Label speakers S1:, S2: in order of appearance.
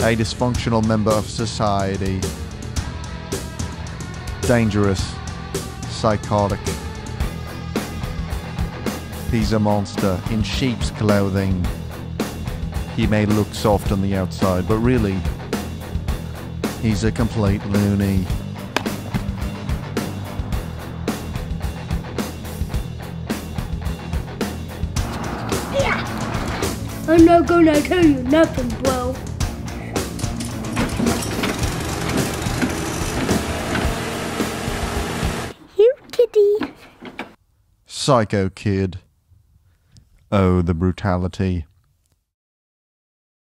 S1: a dysfunctional member of society, dangerous, psychotic. He's a monster in sheep's clothing. He may look soft on the outside, but really, he's a complete loony.
S2: I'm not gonna tell you nothing, bro.
S1: Psycho Kid. Oh, the brutality.